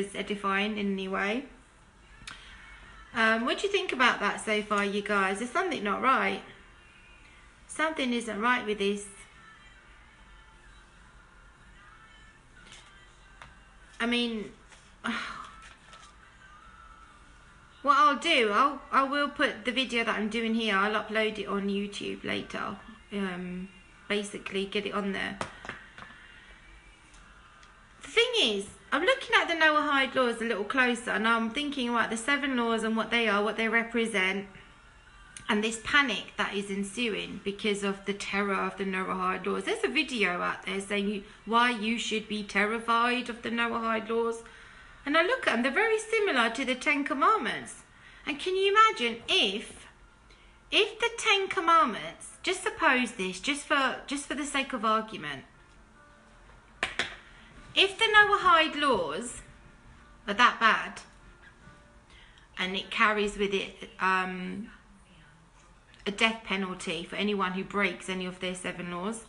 is edifying in any way. Um, what do you think about that so far, you guys? There's something not right. Something isn't right with this. I mean, what I'll do, I'll I will put the video that I'm doing here. I'll upload it on YouTube later. Um, basically, get it on there. The thing is, I'm looking at the Noahide laws a little closer, and I'm thinking about the seven laws and what they are, what they represent and this panic that is ensuing because of the terror of the Noahide laws. There's a video out there saying why you should be terrified of the Noahide laws. And I look at them, they're very similar to the Ten Commandments. And can you imagine if, if the Ten Commandments, just suppose this, just for, just for the sake of argument, if the Noahide laws are that bad, and it carries with it um, a death penalty for anyone who breaks any of their seven laws.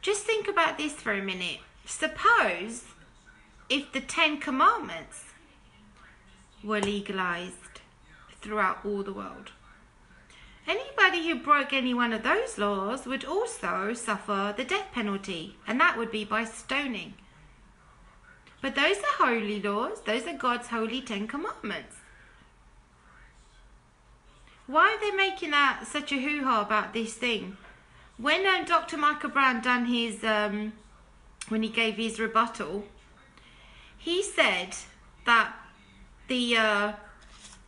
Just think about this for a minute. Suppose if the Ten Commandments were legalized throughout all the world. Anybody who broke any one of those laws would also suffer the death penalty, and that would be by stoning. But those are holy laws, those are God's holy Ten Commandments. Why are they making that such a hoo-ha about this thing? When um, Dr. Michael Brown done his, um, when he gave his rebuttal, he said that the uh,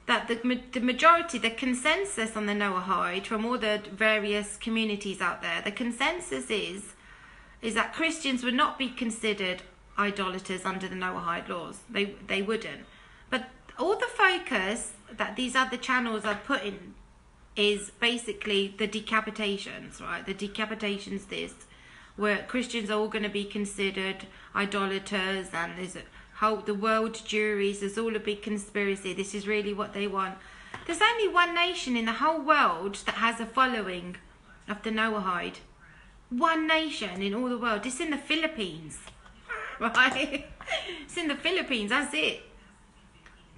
that the the majority, the consensus on the Noahide from all the various communities out there, the consensus is is that Christians would not be considered idolaters under the Noahide laws. They they wouldn't. But all the focus that these other channels are putting is basically the decapitations, right? The decapitations this where Christians are all going to be considered idolaters and there's a whole the world juries, there's all a big conspiracy. This is really what they want. There's only one nation in the whole world that has a following of the Noahide. One nation in all the world. It's in the Philippines. Right? it's in the Philippines, that's it.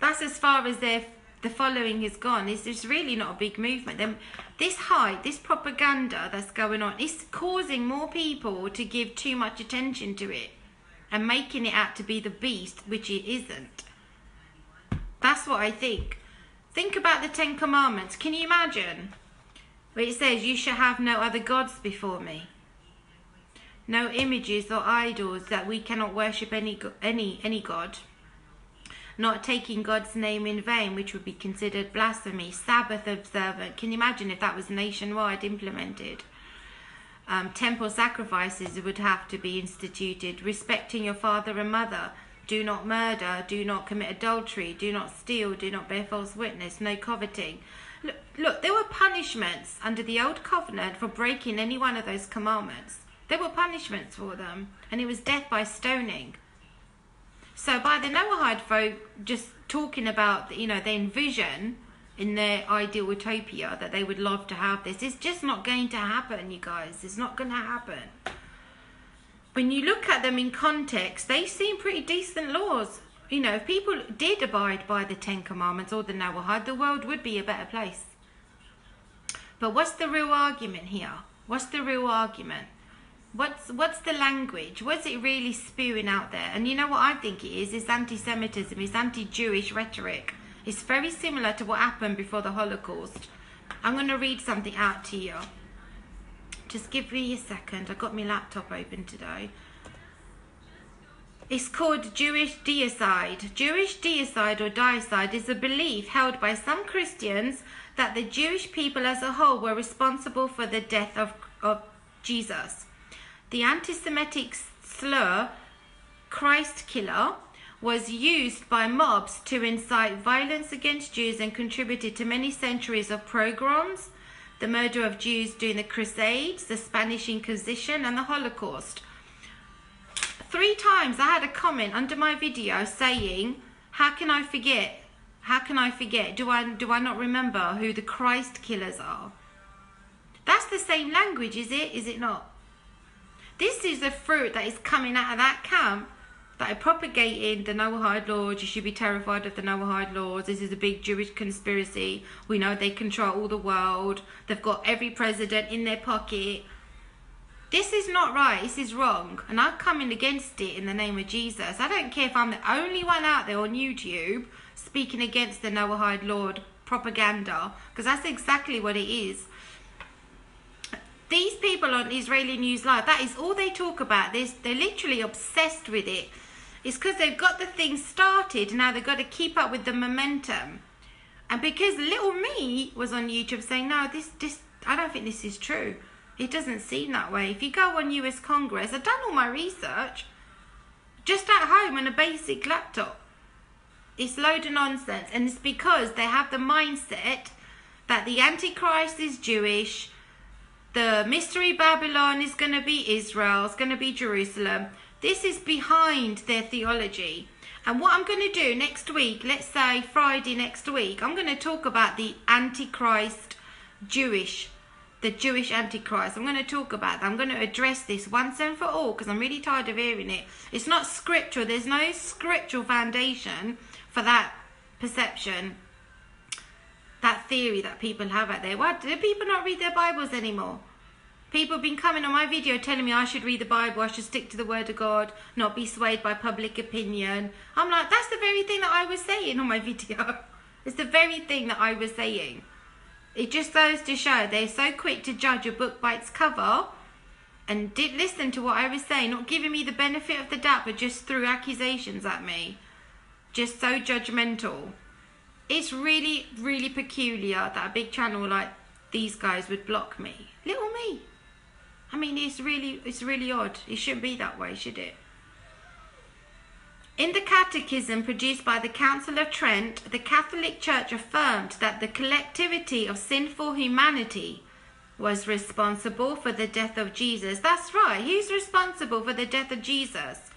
That's as far as their the following has gone. It's just really not a big movement. Then this hype, this propaganda that's going on, is causing more people to give too much attention to it and making it out to be the beast, which it isn't. That's what I think. Think about the Ten Commandments. Can you imagine? Where it says, You shall have no other gods before me. No images or idols that we cannot worship any any any god not taking God's name in vain, which would be considered blasphemy, Sabbath observant. Can you imagine if that was nationwide implemented? Um, temple sacrifices would have to be instituted, respecting your father and mother. Do not murder, do not commit adultery, do not steal, do not bear false witness, no coveting. Look, look, there were punishments under the old covenant for breaking any one of those commandments. There were punishments for them, and it was death by stoning. So by the Noahide folk just talking about, you know, they envision in their ideal utopia that they would love to have this. It's just not going to happen, you guys. It's not going to happen. When you look at them in context, they seem pretty decent laws. You know, if people did abide by the Ten Commandments or the Noahide, the world would be a better place. But what's the real argument here? What's the real argument? What's what's the language? What's it really spewing out there? And you know what I think it is? It's anti-Semitism. It's anti-Jewish rhetoric. It's very similar to what happened before the Holocaust. I'm going to read something out to you. Just give me a second. I got my laptop open today. It's called Jewish deicide. Jewish deicide or deicide is a belief held by some Christians that the Jewish people as a whole were responsible for the death of, of Jesus. The anti Semitic slur, Christ killer, was used by mobs to incite violence against Jews and contributed to many centuries of pogroms, the murder of Jews during the Crusades, the Spanish Inquisition, and the Holocaust. Three times I had a comment under my video saying, How can I forget? How can I forget? Do I, do I not remember who the Christ killers are? That's the same language, is it? Is it not? This is the fruit that is coming out of that camp that are propagating the Noahide laws. You should be terrified of the Noahide laws. This is a big Jewish conspiracy. We know they control all the world. They've got every president in their pocket. This is not right. This is wrong. And I'm coming against it in the name of Jesus. I don't care if I'm the only one out there on YouTube speaking against the Noahide law propaganda, because that's exactly what it is. These people on Israeli News Live, that is all they talk about. They're, they're literally obsessed with it. It's because they've got the thing started, now they've got to keep up with the momentum. And because little me was on YouTube saying, no, this, this, I don't think this is true. It doesn't seem that way. If you go on US Congress, I've done all my research just at home on a basic laptop. It's load of nonsense. And it's because they have the mindset that the Antichrist is Jewish, the Mystery Babylon is going to be Israel, it's going to be Jerusalem. This is behind their theology. And what I'm going to do next week, let's say Friday next week, I'm going to talk about the Antichrist Jewish the Jewish Antichrist. I'm going to talk about that. I'm going to address this once and for all because I'm really tired of hearing it. It's not scriptural. There's no scriptural foundation for that perception, theory that people have out there. Why do people not read their Bibles anymore? People have been coming on my video telling me I should read the Bible, I should stick to the Word of God, not be swayed by public opinion. I'm like, that's the very thing that I was saying on my video. It's the very thing that I was saying. It just goes to show they're so quick to judge a book by its cover and did listen to what I was saying, not giving me the benefit of the doubt, but just threw accusations at me. Just so judgmental. It's really, really peculiar that a big channel like these guys would block me. Little me. I mean, it's really, it's really odd. It shouldn't be that way, should it? In the Catechism produced by the Council of Trent, the Catholic Church affirmed that the collectivity of sinful humanity was responsible for the death of Jesus. That's right, who's responsible for the death of Jesus?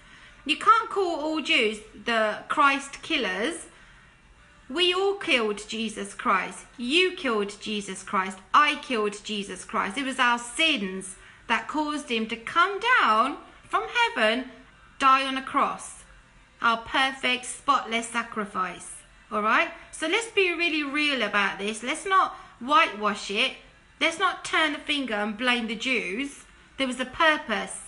You can't call all Jews the Christ killers. We all killed Jesus Christ. You killed Jesus Christ. I killed Jesus Christ. It was our sins that caused him to come down from heaven, die on a cross our perfect, spotless sacrifice. All right? So let's be really real about this. Let's not whitewash it. Let's not turn the finger and blame the Jews. There was a purpose.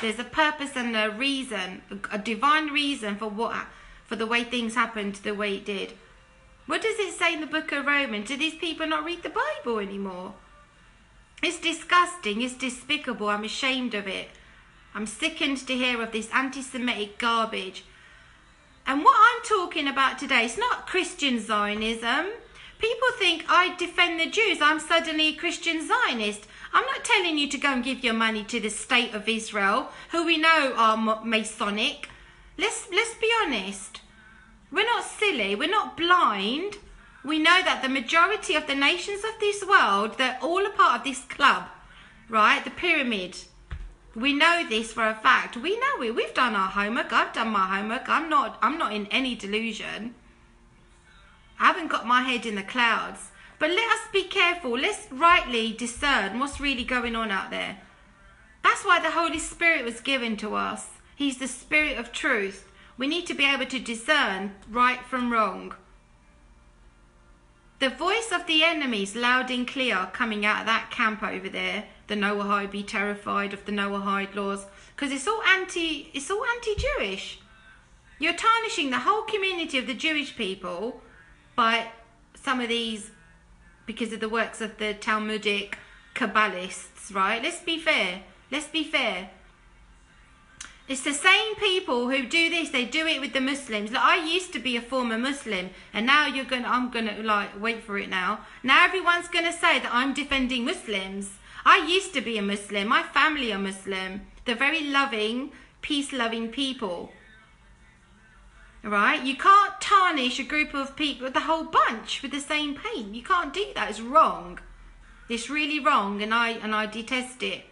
There's a purpose and a reason, a divine reason for what, for the way things happened the way it did. What does it say in the book of Romans? Do these people not read the Bible anymore? It's disgusting. It's despicable. I'm ashamed of it. I'm sickened to hear of this anti Semitic garbage and what I'm talking about today is not Christian Zionism. People think I defend the Jews. I'm suddenly a Christian Zionist. I'm not telling you to go and give your money to the state of Israel, who we know are Masonic. Let's let's be honest. We're not silly. We're not blind. We know that the majority of the nations of this world, they're all a part of this club, right? The pyramid. We know this for a fact. We know it. We've done our homework. I've done my homework. I'm not I'm not in any delusion. I haven't got my head in the clouds. But let us be careful. Let's rightly discern what's really going on out there. That's why the Holy Spirit was given to us. He's the Spirit of truth. We need to be able to discern right from wrong. The voice of the enemy is loud and clear coming out of that camp over there the Noahide be terrified of the Noahide laws because it's all anti it's all anti-Jewish. You're tarnishing the whole community of the Jewish people by some of these because of the works of the Talmudic Kabbalists, right? Let's be fair. Let's be fair. It's the same people who do this. They do it with the Muslims. Like I used to be a former Muslim, and now you're gonna. I'm gonna like wait for it now. Now everyone's gonna say that I'm defending Muslims. I used to be a Muslim. My family are Muslim. They're very loving, peace loving people. Right? You can't tarnish a group of people, the whole bunch, with the same paint. You can't do that. It's wrong. It's really wrong, and I and I detest it.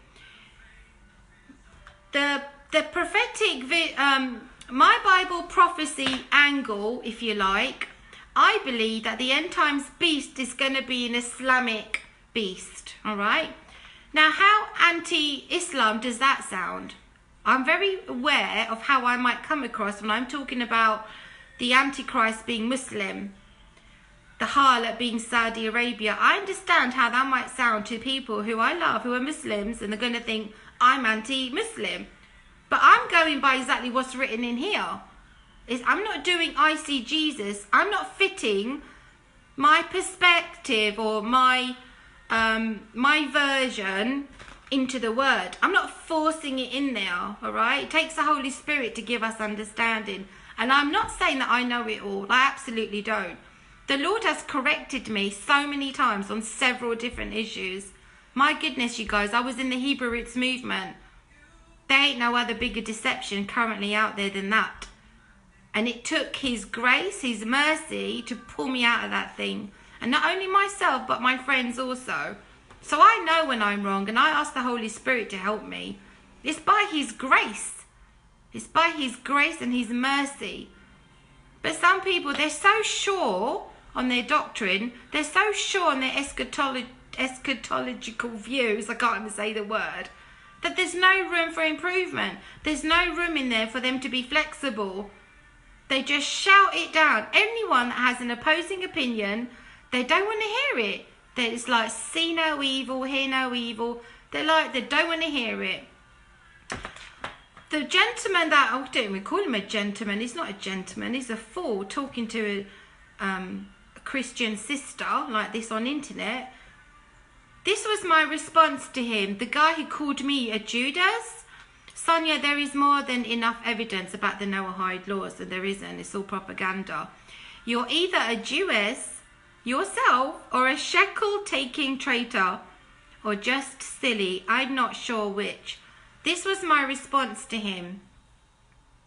The the prophetic, um, my Bible prophecy angle, if you like, I believe that the end times beast is going to be an Islamic beast. All right. Now, how anti Islam does that sound? I'm very aware of how I might come across when I'm talking about the Antichrist being Muslim, the harlot being Saudi Arabia. I understand how that might sound to people who I love, who are Muslims, and they're going to think I'm anti Muslim. But I'm going by exactly what's written in here. Is I'm not doing eisegesis. I'm not fitting my perspective or my um, my version into the word. I'm not forcing it in there, all right? It takes the Holy Spirit to give us understanding. And I'm not saying that I know it all. I absolutely don't. The Lord has corrected me so many times on several different issues. My goodness, you guys, I was in the Hebrew Roots movement. There ain't no other bigger deception currently out there than that. And it took His grace, His mercy to pull me out of that thing. And not only myself, but my friends also. So I know when I'm wrong and I ask the Holy Spirit to help me. It's by His grace. It's by His grace and His mercy. But some people, they're so sure on their doctrine, they're so sure on their eschatolo- eschatological views, I can't even say the word, that there's no room for improvement. There's no room in there for them to be flexible. They just shout it down. Anyone that has an opposing opinion, they don't want to hear it. It's like, see no evil, hear no evil. They're like, they don't want to hear it. The gentleman that, oh, don't we call him a gentleman? He's not a gentleman, he's a fool talking to a, um, a Christian sister like this on internet. This was my response to him. The guy who called me a Judas. Sonia, there is more than enough evidence about the Noahide laws, and there isn't. It's all propaganda. You're either a Jewess yourself or a shekel taking traitor or just silly. I'm not sure which. This was my response to him.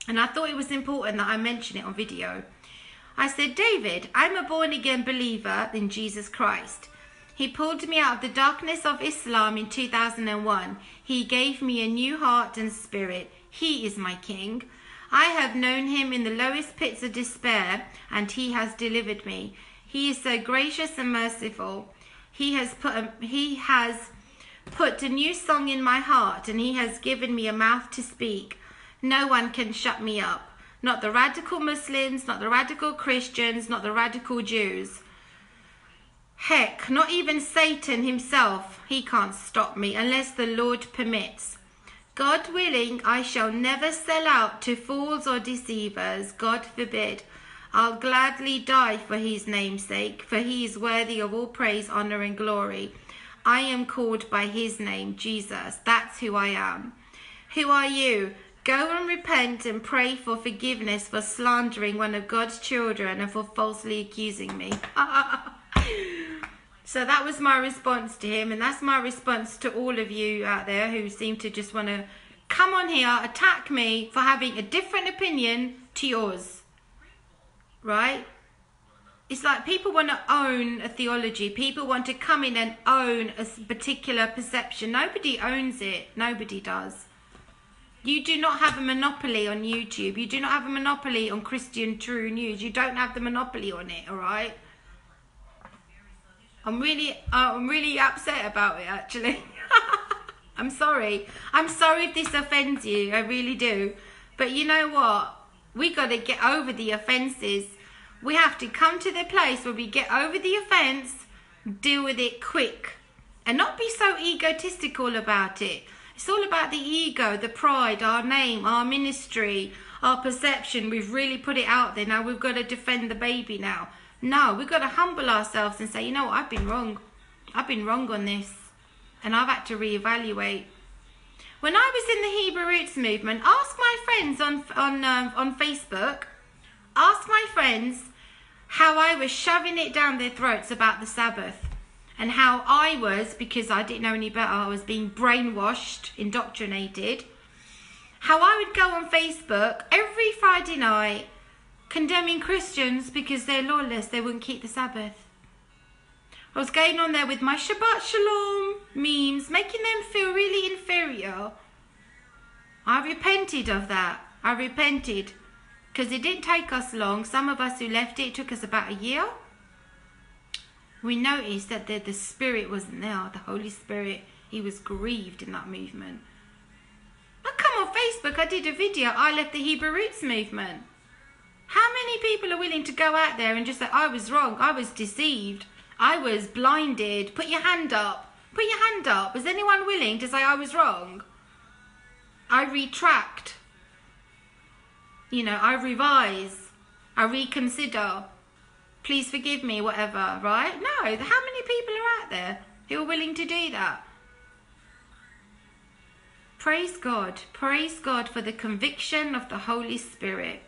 And I thought it was important that I mention it on video. I said, David, I'm a born again believer in Jesus Christ. He pulled me out of the darkness of Islam in 2001. He gave me a new heart and spirit. He is my king. I have known him in the lowest pits of despair, and he has delivered me. He is so gracious and merciful. He has put a, he has put a new song in my heart and he has given me a mouth to speak. No one can shut me up. Not the radical Muslims, not the radical Christians, not the radical Jews. Heck, not even Satan himself, he can't stop me unless the Lord permits. God willing, I shall never sell out to fools or deceivers, God forbid. I'll gladly die for his namesake, for he is worthy of all praise, honor, and glory. I am called by his name, Jesus. That's who I am. Who are you? Go and repent and pray for forgiveness for slandering one of God's children and for falsely accusing me. so that was my response to him, and that's my response to all of you out there who seem to just want to come on here, attack me for having a different opinion to yours right? It's like people want to own a theology. People want to come in and own a particular perception. Nobody owns it. Nobody does. You do not have a monopoly on YouTube. You do not have a monopoly on Christian True News. You don't have the monopoly on it, all right? I'm really, uh, I'm really upset about it, actually. I'm sorry. I'm sorry if this offends you. I really do. But you know what? We got to get over the offences we have to come to the place where we get over the offense, deal with it quick, and not be so egotistical about it. It's all about the ego, the pride, our name, our ministry, our perception. We've really put it out there. Now we've got to defend the baby now. No, we've got to humble ourselves and say, you know what, I've been wrong. I've been wrong on this. And I've had to reevaluate. When I was in the Hebrew Roots movement, ask my friends on on um, on Facebook. Ask my friends how I was shoving it down their throats about the Sabbath, and how I was, because I didn't know any better, I was being brainwashed, indoctrinated. How I would go on Facebook every Friday night condemning Christians because they're lawless, they wouldn't keep the Sabbath. I was going on there with my Shabbat Shalom memes, making them feel really inferior. I repented of that. I repented because it didn't take us long. Some of us who left it, it took us about a year. We noticed that the, the Spirit wasn't there, the Holy Spirit. He was grieved in that movement. I come on Facebook, I did a video, I left the Hebrew Roots movement. How many people are willing to go out there and just say, I was wrong, I was deceived, I was blinded? Put your hand up. Put your hand up. Is anyone willing to say I was wrong? I retract. You know, I revise. I reconsider. Please forgive me, whatever, right? No, how many people are out there who are willing to do that? Praise God. Praise God for the conviction of the Holy Spirit.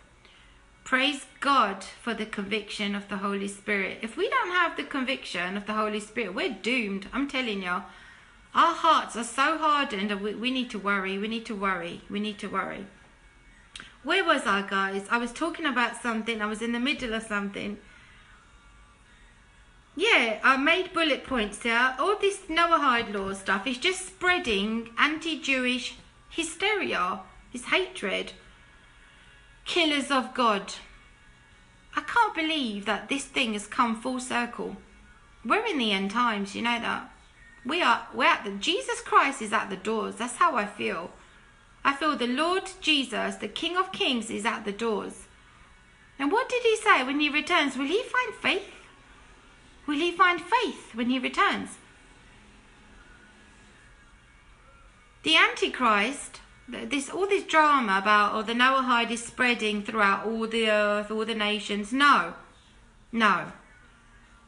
Praise God for the conviction of the Holy Spirit. If we don't have the conviction of the Holy Spirit, we're doomed. I'm telling you. Our hearts are so hardened and we, we need to worry. We need to worry. We need to worry. Where was I, guys? I was talking about something. I was in the middle of something. Yeah, I made bullet points here. All this Noahide law stuff is just spreading anti-Jewish hysteria, this hatred. Killers of God. I can't believe that this thing has come full circle. We're in the end times, you know that. We are we're at the Jesus Christ is at the doors. That's how I feel. I feel the Lord Jesus, the King of Kings, is at the doors. And what did he say when he returns? Will he find faith? Will he find faith when he returns? The Antichrist, this all this drama about oh the Noahide is spreading throughout all the earth, all the nations. No, no.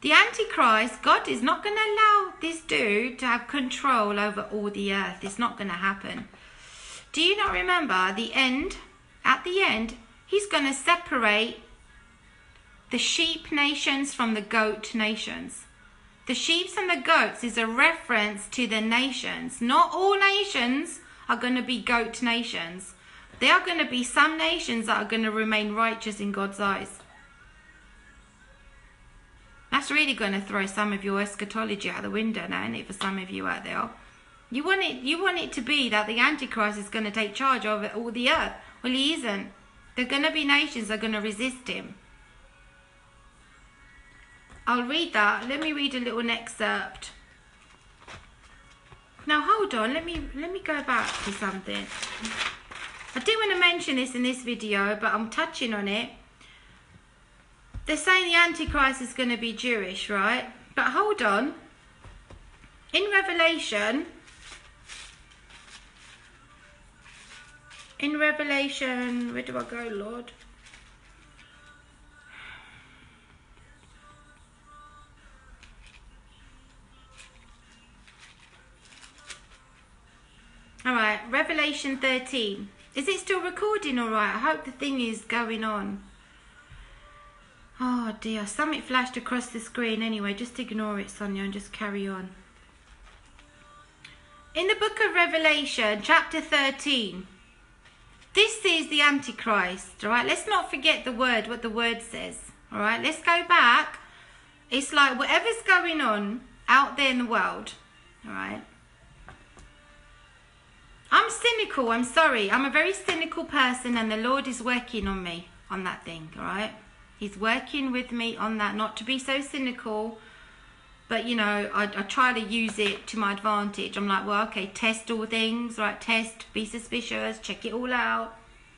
The Antichrist, God is not going to allow this dude to have control over all the earth. It's not going to happen. Do you not remember the end? At the end, he's going to separate the sheep nations from the goat nations. The sheep and the goats is a reference to the nations. Not all nations are going to be goat nations. There are going to be some nations that are going to remain righteous in God's eyes. That's really going to throw some of your eschatology out the window now, isn't it, for some of you out there? You want it you want it to be that the Antichrist is going to take charge of all the earth. Well he isn't. There are going to be nations that are going to resist him. I'll read that. Let me read a little excerpt. Now hold on, let me let me go back to something. I did want to mention this in this video, but I'm touching on it. They're saying the Antichrist is going to be Jewish, right? But hold on. In Revelation, in Revelation, where do I go, Lord? Revelation 13. Is it still recording alright? I hope the thing is going on. Oh dear, something flashed across the screen anyway. Just ignore it, Sonia, and just carry on. In the book of Revelation, chapter 13, this is the Antichrist, alright? Let's not forget the word, what the word says, alright? Let's go back. It's like whatever's going on out there in the world, alright? I'm cynical, I'm sorry. I'm a very cynical person and the Lord is working on me on that thing, all right? He's working with me on that, not to be so cynical, but you know, I, I try to use it to my advantage. I'm like, well, okay, test all things, right? Test, be suspicious, check it all out.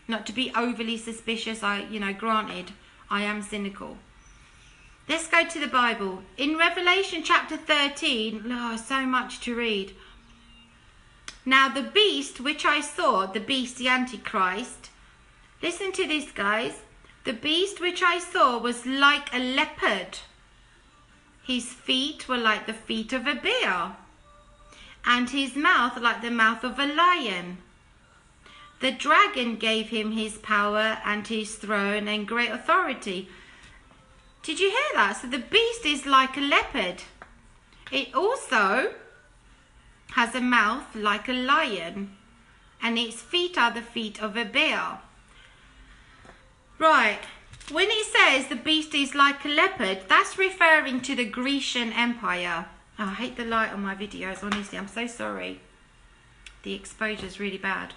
Not to be overly suspicious, I, you know, granted, I am cynical. Let's go to the Bible. In Revelation chapter 13, oh, so much to read. Now the beast which I saw, the beast, the Antichrist, listen to this, guys. The beast which I saw was like a leopard. His feet were like the feet of a bear, and his mouth like the mouth of a lion. The dragon gave him his power and his throne and great authority. Did you hear that? So the beast is like a leopard. It also has a mouth like a lion, and its feet are the feet of a bear. Right, when it says the beast is like a leopard, that's referring to the Grecian Empire. Oh, I hate the light on my videos, honestly, I'm so sorry. The exposure is really bad.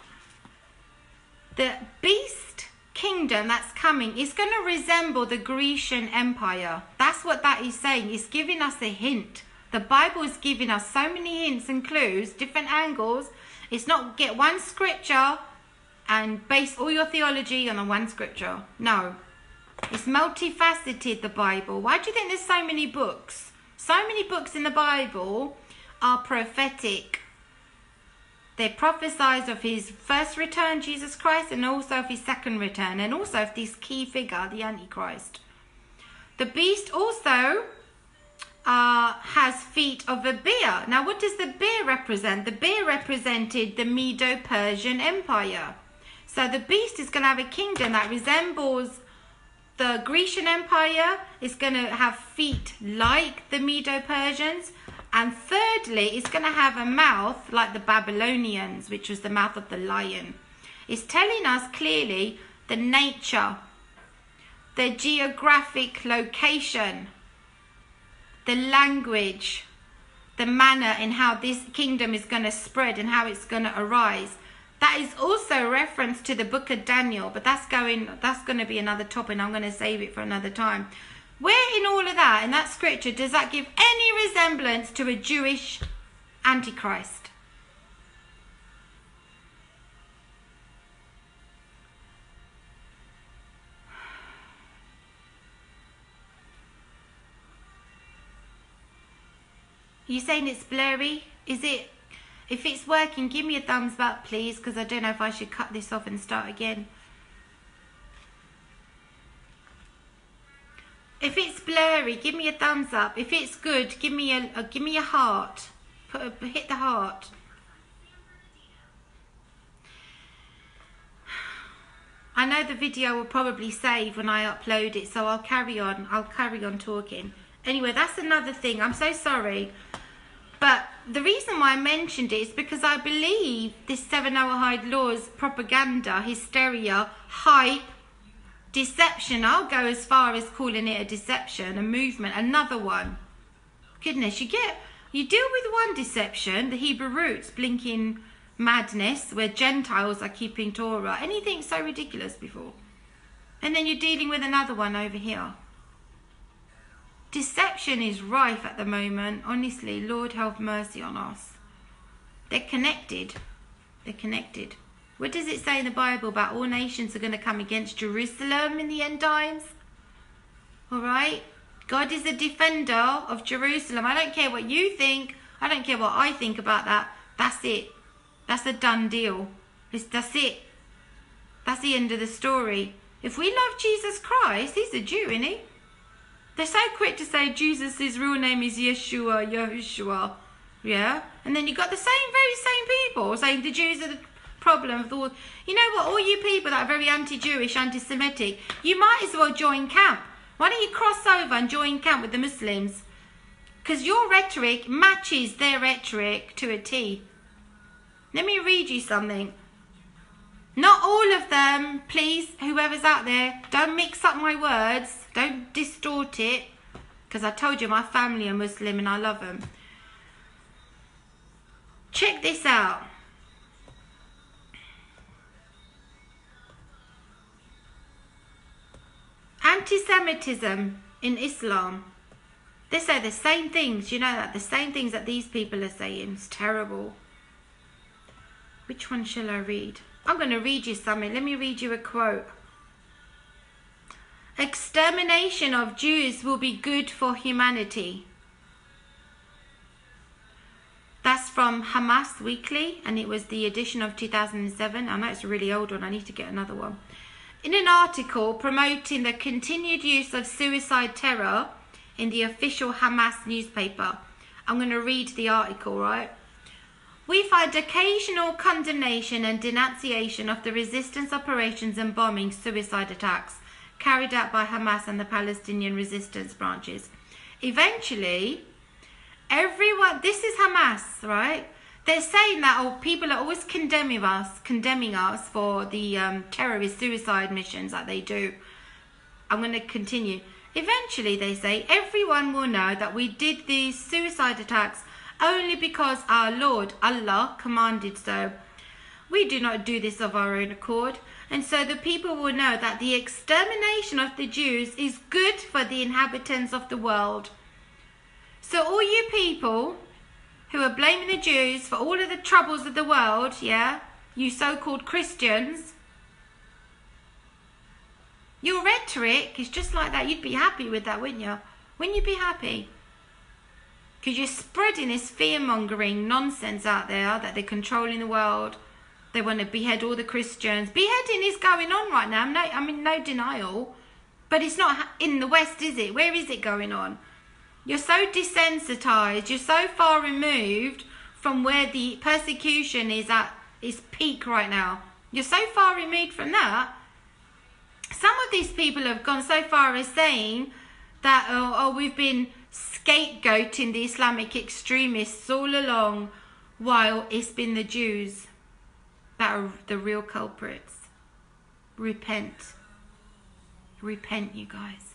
The beast kingdom that's coming is going to resemble the Grecian Empire. That's what that is saying. It's giving us a hint the Bible is giving us so many hints and clues, different angles. It's not get one scripture and base all your theology on the one scripture. No. It's multifaceted, the Bible. Why do you think there's so many books? So many books in the Bible are prophetic. They prophesies of his first return, Jesus Christ, and also of his second return, and also of this key figure, the Antichrist. The beast also uh, has feet of a bear. Now, what does the bear represent? The bear represented the Medo Persian Empire. So, the beast is going to have a kingdom that resembles the Grecian Empire, it's going to have feet like the Medo Persians. And thirdly, it's going to have a mouth like the Babylonians, which was the mouth of the lion. It's telling us clearly the nature, the geographic location, the language, the manner in how this kingdom is going to spread and how it's going to arise. That is also a reference to the book of Daniel, but that's going that's going to be another topic. I'm going to save it for another time. Where in all of that, in that scripture, does that give any resemblance to a Jewish antichrist? You saying it's blurry? Is it? If it's working, give me a thumbs up, please, because I don't know if I should cut this off and start again. If it's blurry, give me a thumbs up. If it's good, give me a, a give me a heart. Put a, hit the heart. I know the video will probably save when I upload it, so I'll carry on. I'll carry on talking. Anyway, that's another thing. I'm so sorry. But the reason why I mentioned it is because I believe this Seven Noahide Laws propaganda, hysteria, hype, Deception, I'll go as far as calling it a deception, a movement, another one. Goodness, you get, you deal with one deception, the Hebrew roots, blinking madness, where Gentiles are keeping Torah, anything so ridiculous before. And then you're dealing with another one over here. Deception is rife at the moment. Honestly, Lord have mercy on us. They're connected. They're connected. What does it say in the Bible about all nations are going to come against Jerusalem in the end times? All right? God is a defender of Jerusalem. I don't care what you think. I don't care what I think about that. That's it. That's a done deal. It's, that's it. That's the end of the story. If we love Jesus Christ, he's a Jew, isn't he? They're so quick to say Jesus' real name is Yeshua, Yahushua. Yeah? And then you've got the same, very same people saying the Jews are the problem. You know what? All you people that are very anti-Jewish, anti-Semitic, you might as well join camp. Why don't you cross over and join camp with the Muslims? Because your rhetoric matches their rhetoric to a T. Let me read you something. Not all of them, please, whoever's out there, don't mix up my words. Don't distort it. Because I told you my family are Muslim and I love them. Check this out. Anti-Semitism in Islam. They say the same things, you know that, the same things that these people are saying. It's terrible. Which one shall I read? I'm going to read you something. Let me read you a quote. Extermination of Jews will be good for humanity. That's from Hamas Weekly, and it was the edition of 2007. I know it's a really old one. I need to get another one in an article promoting the continued use of suicide terror in the official Hamas newspaper. I'm going to read the article, right? We find occasional condemnation and denunciation of the resistance operations and bombing suicide attacks carried out by Hamas and the Palestinian resistance branches. Eventually, everyone, this is Hamas, right? they're saying that oh, people are always condemning us, condemning us for the um, terrorist suicide missions that they do. I'm going to continue. Eventually, they say everyone will know that we did these suicide attacks only because our Lord Allah commanded so. We do not do this of our own accord, and so the people will know that the extermination of the Jews is good for the inhabitants of the world. So, all you people who are blaming the Jews for all of the troubles of the world, yeah, you so called Christians, Your rhetoric is just like that. You'd be happy with that, wouldn't you? Wouldn't you be happy? Because you're spreading this fear mongering nonsense out there that they're controlling the world. They want to behead all the Christians. Beheading is going on right now. No, I'm in no denial. But it's not in the West, is it? Where is it going on? You're so desensitized. You're so far removed from where the persecution is at its peak right now. You're so far removed from that. Some of these people have gone so far as saying that, oh, oh we've been scapegoating the Islamic extremists all along while it's been the Jews that are the real culprits. Repent. Repent, you guys.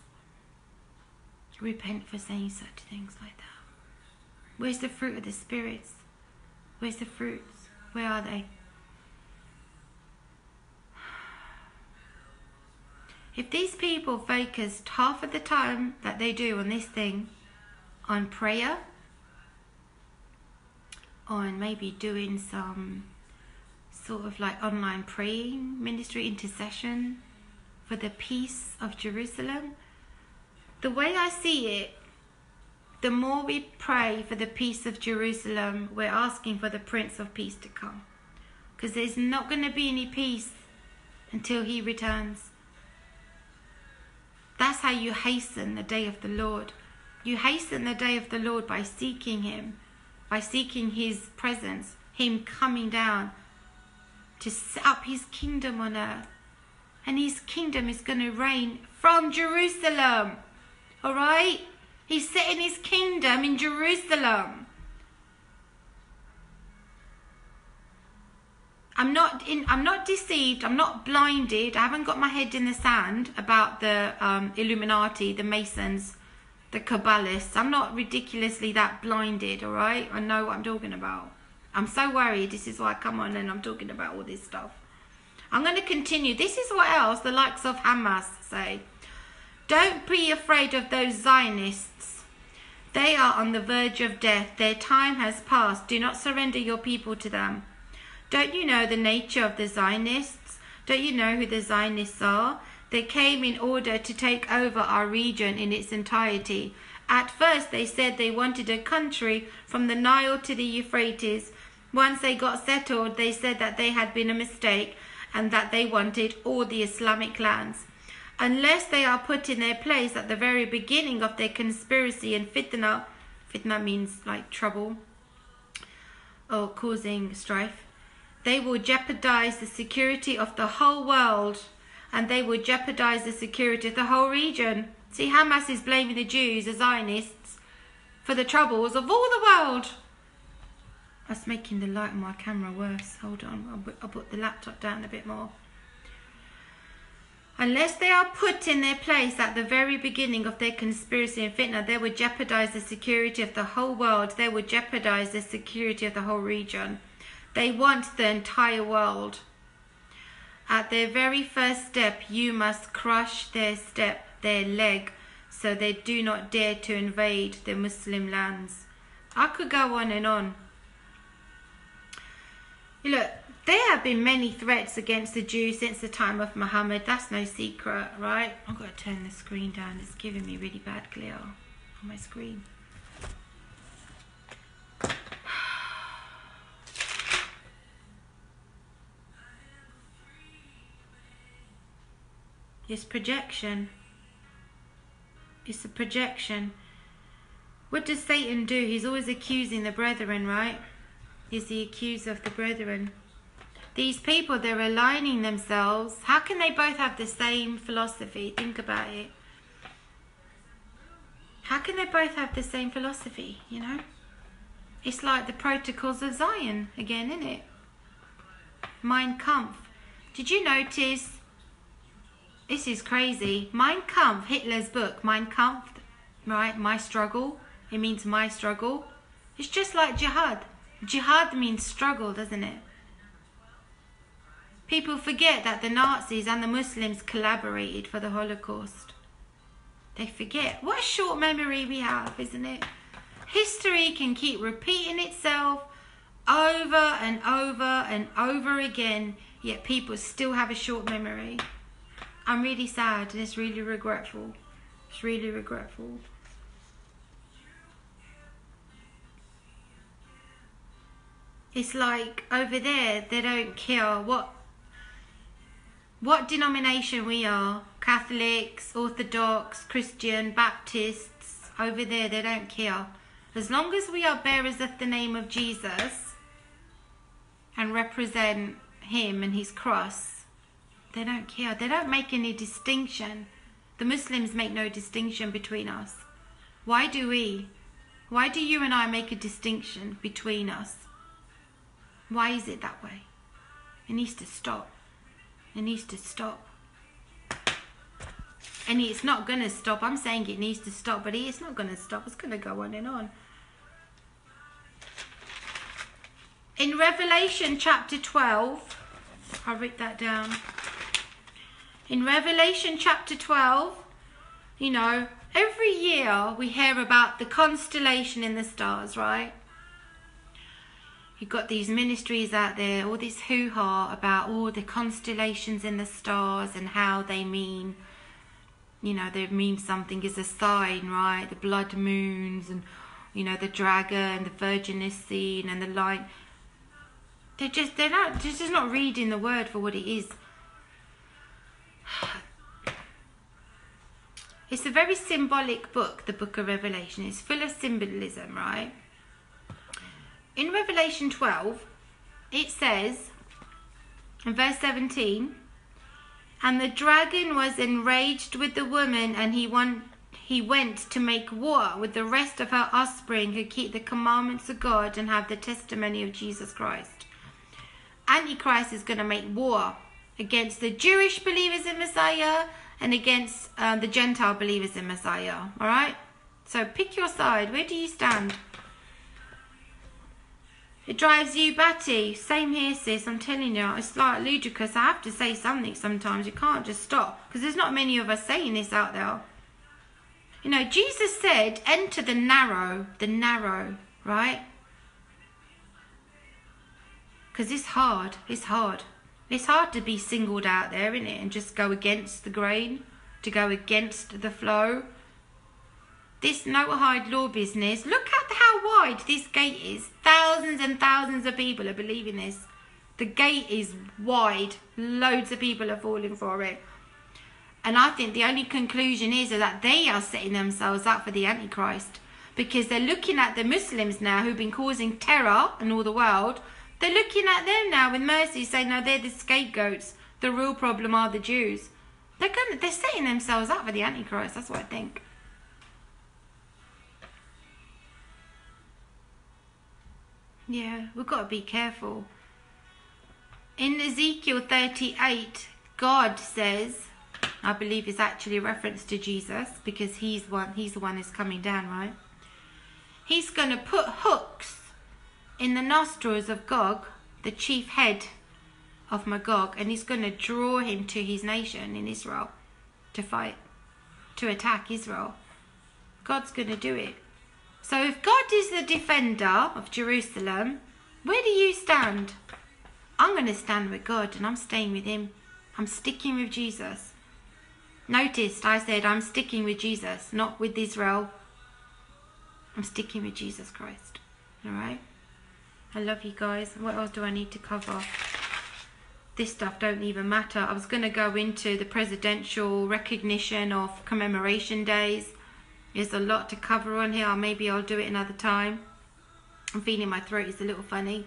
Repent for saying such things like that. Where's the fruit of the spirits? Where's the fruits? Where are they? If these people focused half of the time that they do on this thing on prayer, on maybe doing some sort of like online praying, ministry, intercession for the peace of Jerusalem. The way I see it, the more we pray for the peace of Jerusalem, we're asking for the Prince of Peace to come. Because there's not going to be any peace until he returns. That's how you hasten the day of the Lord. You hasten the day of the Lord by seeking him, by seeking his presence, him coming down to set up his kingdom on earth. And his kingdom is going to reign from Jerusalem. All right? He's setting his kingdom in Jerusalem. I'm not in I'm not deceived, I'm not blinded. I haven't got my head in the sand about the um, Illuminati, the Masons, the Kabbalists. I'm not ridiculously that blinded, all right? I know what I'm talking about. I'm so worried. This is why I come on and I'm talking about all this stuff. I'm going to continue. This is what else the likes of Hamas say. Don't be afraid of those Zionists. They are on the verge of death. Their time has passed. Do not surrender your people to them. Don't you know the nature of the Zionists? Don't you know who the Zionists are? They came in order to take over our region in its entirety. At first, they said they wanted a country from the Nile to the Euphrates once they got settled, they said that they had been a mistake and that they wanted all the Islamic lands. Unless they are put in their place at the very beginning of their conspiracy and fitna, fitna means like trouble or causing strife, they will jeopardize the security of the whole world and they will jeopardize the security of the whole region. See, Hamas is blaming the Jews, the Zionists, for the troubles of all the world. That's making the light on my camera worse. Hold on, I'll put, I'll put the laptop down a bit more. Unless they are put in their place at the very beginning of their conspiracy and fitna, they would jeopardize the security of the whole world. They would jeopardize the security of the whole region. They want the entire world. At their very first step, you must crush their step, their leg, so they do not dare to invade the Muslim lands. I could go on and on. Look, there have been many threats against the Jews since the time of Muhammad. That's no secret, right? I've got to turn the screen down. It's giving me really bad glare on my screen. It's projection. It's a projection. What does Satan do? He's always accusing the brethren, right? He's the accuser of the brethren. These people, they're aligning themselves. How can they both have the same philosophy? Think about it. How can they both have the same philosophy, you know? It's like the protocols of Zion again, isn't it? Mein Kampf. Did you notice? This is crazy. Mein Kampf, Hitler's book, Mein Kampf, right? My struggle. It means my struggle. It's just like jihad. Jihad means struggle, doesn't it? People forget that the Nazis and the Muslims collaborated for the Holocaust. They forget. What a short memory we have, isn't it? History can keep repeating itself over and over and over again, yet people still have a short memory. I'm really sad and it's really regretful. It's really regretful. It's like over there they don't care what what denomination we are. Catholics, Orthodox, Christian, Baptists, over there they don't care. As long as we are bearers of the name of Jesus and represent him and his cross, they don't care. They don't make any distinction. The Muslims make no distinction between us. Why do we? Why do you and I make a distinction between us? Why is it that way? It needs to stop. It needs to stop. And it's not going to stop. I'm saying it needs to stop, but it's not going to stop. It's going to go on and on. In Revelation chapter 12, I'll write that down. In Revelation chapter 12, you know, every year we hear about the constellation in the stars, right? You've got these ministries out there, all this hoo ha about all the constellations in the stars and how they mean, you know, they mean something is a sign, right? The blood moons and, you know, the dragon, the virgin is seen and the light. They're just, they're not, they're just not reading the word for what it is. It's a very symbolic book, the book of Revelation. It's full of symbolism, right? In Revelation 12, it says, in verse 17, and the dragon was enraged with the woman, and he won, he went to make war with the rest of her offspring who keep the commandments of God and have the testimony of Jesus Christ. Antichrist is going to make war against the Jewish believers in Messiah and against um, the Gentile believers in Messiah. All right? So pick your side. Where do you stand? It drives you batty. Same here, sis. I'm telling you, it's like ludicrous. I have to say something sometimes. You can't just stop because there's not many of us saying this out there. You know, Jesus said, enter the narrow, the narrow, right? Because it's hard. It's hard. It's hard to be singled out there, isn't it? And just go against the grain, to go against the flow. This Noahide law business, look at how wide this gate is. Thousands and thousands of people are believing this. The gate is wide. Loads of people are falling for it. And I think the only conclusion is that they are setting themselves up for the Antichrist. Because they're looking at the Muslims now who've been causing terror in all the world they're looking at them now with mercy, saying, no, they're the scapegoats. The real problem are the Jews. They're going they're setting themselves up for the Antichrist. That's what I think. Yeah, we've got to be careful. In Ezekiel 38, God says, I believe it's actually a reference to Jesus because he's one he's the one who's coming down, right? He's going to put hooks in the nostrils of Gog, the chief head of Magog, and he's going to draw him to his nation in Israel to fight, to attack Israel. God's going to do it. So if God is the defender of Jerusalem, where do you stand? I'm going to stand with God and I'm staying with him. I'm sticking with Jesus. Noticed I said I'm sticking with Jesus, not with Israel. I'm sticking with Jesus Christ. All right? I love you guys. What else do I need to cover? This stuff don't even matter. I was going to go into the presidential recognition of commemoration days. There's a lot to cover on here. Maybe I'll do it another time. I'm feeling my throat is a little funny.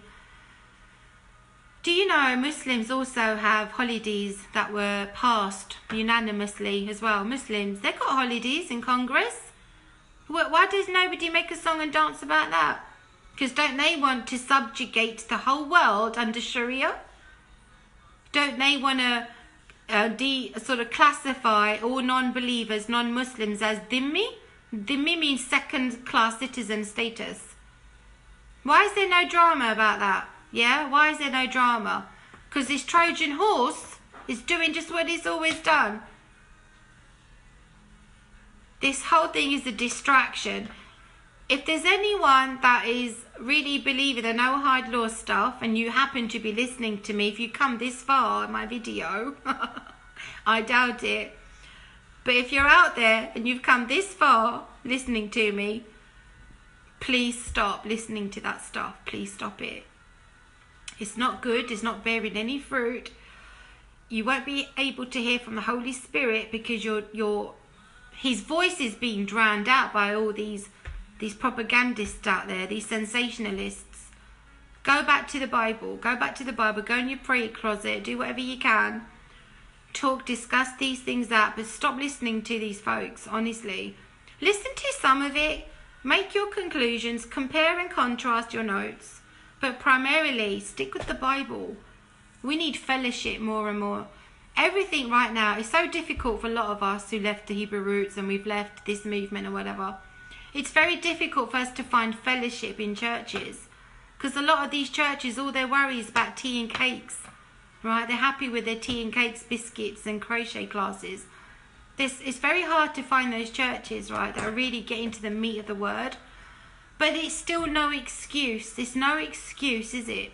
Do you know Muslims also have holidays that were passed unanimously as well? Muslims, they got holidays in Congress. Why does nobody make a song and dance about that? Because don't they want to subjugate the whole world under Sharia? Don't they want to uh, de- sort of classify all non-believers, non-Muslims as dhimmi? Dhimmi means second-class citizen status. Why is there no drama about that? Yeah, why is there no drama? Because this Trojan horse is doing just what it's always done. This whole thing is a distraction if there's anyone that is really believing the Noahide law stuff and you happen to be listening to me, if you come this far in my video, I doubt it. But if you're out there and you've come this far listening to me, please stop listening to that stuff. Please stop it. It's not good, it's not bearing any fruit. You won't be able to hear from the Holy Spirit because your your his voice is being drowned out by all these these propagandists out there, these sensationalists. Go back to the Bible. Go back to the Bible. Go in your prayer closet. Do whatever you can. Talk, discuss these things out, but stop listening to these folks, honestly. Listen to some of it. Make your conclusions. Compare and contrast your notes. But primarily, stick with the Bible. We need fellowship more and more. Everything right now is so difficult for a lot of us who left the Hebrew roots and we've left this movement or whatever. It's very difficult for us to find fellowship in churches because a lot of these churches, all their worries about tea and cakes, right? They're happy with their tea and cakes, biscuits, and crochet classes. This it's very hard to find those churches, right, that are really getting to the meat of the word. But it's still no excuse. It's no excuse, is it?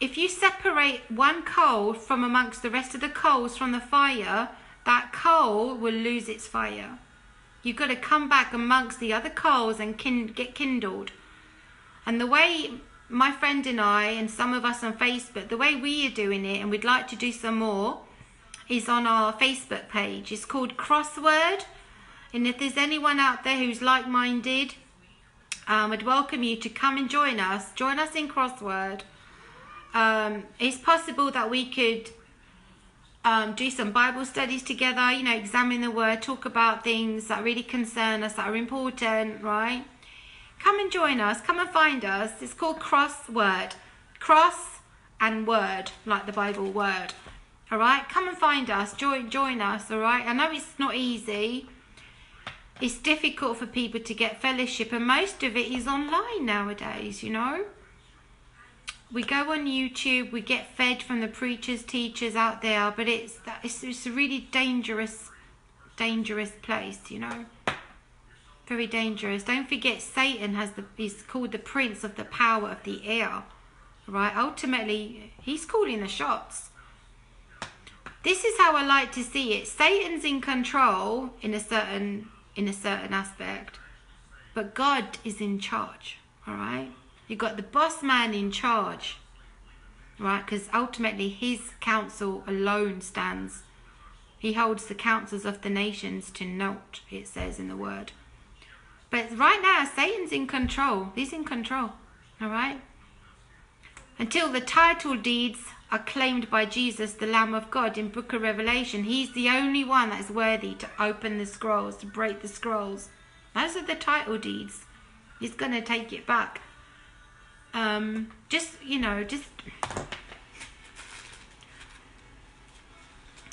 If you separate one coal from amongst the rest of the coals from the fire, that coal will lose its fire. You've got to come back amongst the other coals and kin- get kindled. And the way my friend and I, and some of us on Facebook, the way we are doing it, and we'd like to do some more, is on our Facebook page. It's called Crossword. And if there's anyone out there who's like minded, um, I'd welcome you to come and join us. Join us in Crossword. Um, it's possible that we could um, do some Bible studies together, you know, examine the Word, talk about things that really concern us, that are important, right? Come and join us. Come and find us. It's called Crossword. Cross and Word, like the Bible word. All right? Come and find us. Join, join us, all right? I know it's not easy. It's difficult for people to get fellowship, and most of it is online nowadays, you know? We go on YouTube, we get fed from the preachers, teachers out there, but it's it's, it's a really dangerous, dangerous place, you know. Very dangerous. Don't forget, Satan has the he's called the prince of the power of the air, right? Ultimately, he's calling the shots. This is how I like to see it. Satan's in control in a certain in a certain aspect, but God is in charge. All right. You've got the boss man in charge, right? Because ultimately his counsel alone stands. He holds the counsels of the nations to naught, it says in the word. But right now, Satan's in control. He's in control, all right? Until the title deeds are claimed by Jesus, the Lamb of God, in Book of Revelation, he's the only one that is worthy to open the scrolls, to break the scrolls. Those are the title deeds. He's going to take it back um, just you know just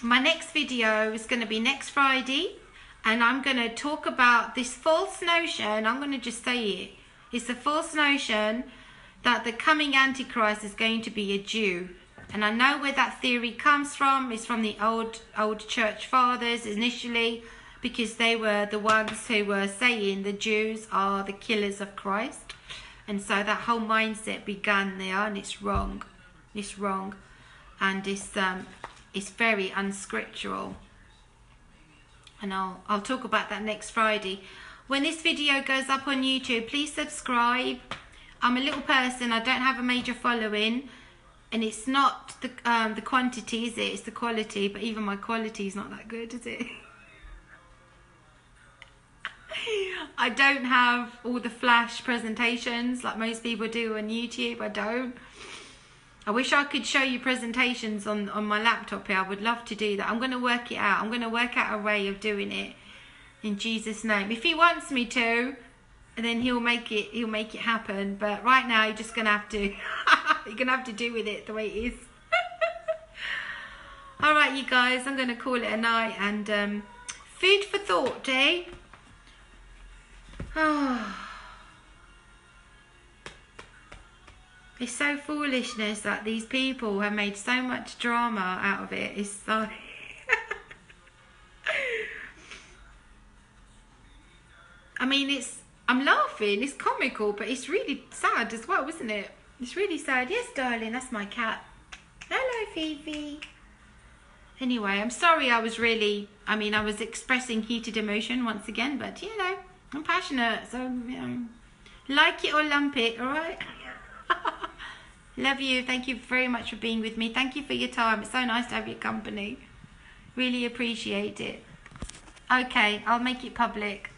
my next video is going to be next Friday and I'm going to talk about this false notion I'm going to just say it it's a false notion that the coming antichrist is going to be a Jew. And I know where that theory comes from it's from the old old church fathers initially because they were the ones who were saying the Jews are the killers of Christ and so that whole mindset began there, and it's wrong. It's wrong, and it's um, it's very unscriptural. And I'll I'll talk about that next Friday. When this video goes up on YouTube, please subscribe. I'm a little person. I don't have a major following, and it's not the um, the quantity, is it? It's the quality. But even my quality is not that good, is it? I don't have all the flash presentations like most people do on YouTube. I don't. I wish I could show you presentations on, on my laptop here. I would love to do that. I'm going to work it out. I'm going to work out a way of doing it in Jesus' name. If he wants me to, and then he'll make it he'll make it happen. But right now you're just gonna have to you're gonna have to do with it the way it is. Alright you guys, I'm gonna call it a night and um, food for thought, eh? it's so foolishness that these people have made so much drama out of it. It's so. I mean, it's. I'm laughing, it's comical, but it's really sad as well, isn't it? It's really sad. Yes, darling, that's my cat. Hello, Phoebe. Anyway, I'm sorry I was really, I mean, I was expressing heated emotion once again, but you know, I'm passionate, so, like it or lump it, alright? Love you. Thank you very much for being with me. Thank you for your time. It's so nice to have your company. Really appreciate it. Okay, I'll make it public.